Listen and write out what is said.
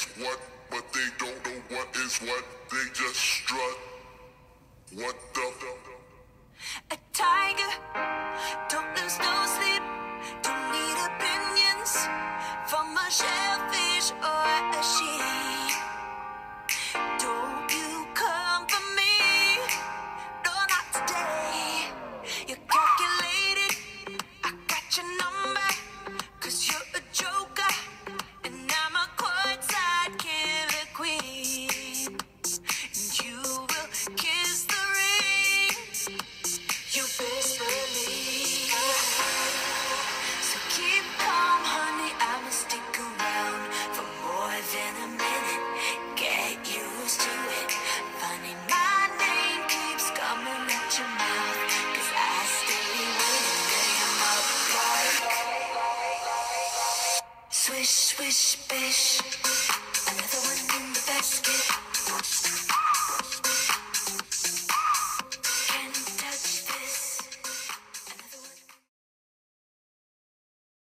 is what, but they don't know what is what. They just strut. What the Swish, swish, bish.